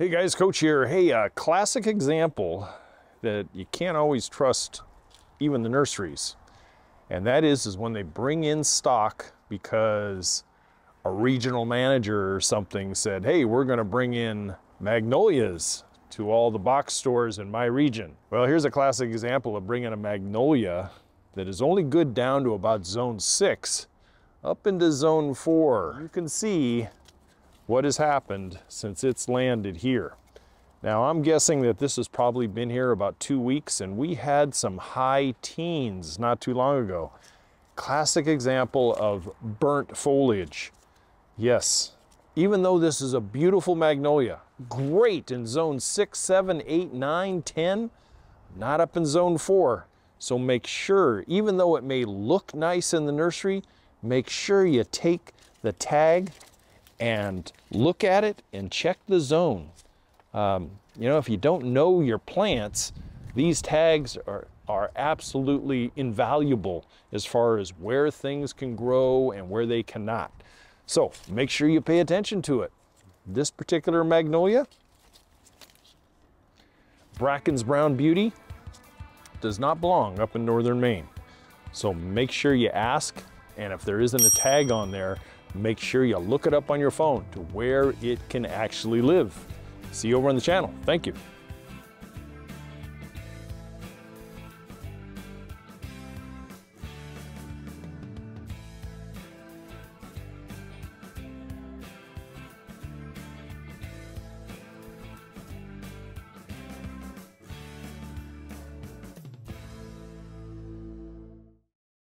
Hey guys, Coach here. Hey, a classic example that you can't always trust even the nurseries. And that is, is when they bring in stock because a regional manager or something said, hey, we're gonna bring in magnolias to all the box stores in my region. Well, here's a classic example of bringing a magnolia that is only good down to about zone six up into zone four. You can see what has happened since it's landed here. Now I'm guessing that this has probably been here about two weeks and we had some high teens not too long ago. Classic example of burnt foliage. Yes, even though this is a beautiful magnolia, great in zone six, seven, eight, nine, 10, not up in zone four. So make sure, even though it may look nice in the nursery, make sure you take the tag and look at it and check the zone. Um, you know, if you don't know your plants, these tags are, are absolutely invaluable as far as where things can grow and where they cannot. So make sure you pay attention to it. This particular magnolia, Bracken's Brown Beauty, does not belong up in northern Maine. So make sure you ask, and if there isn't a tag on there, make sure you look it up on your phone to where it can actually live. See you over on the channel. Thank you.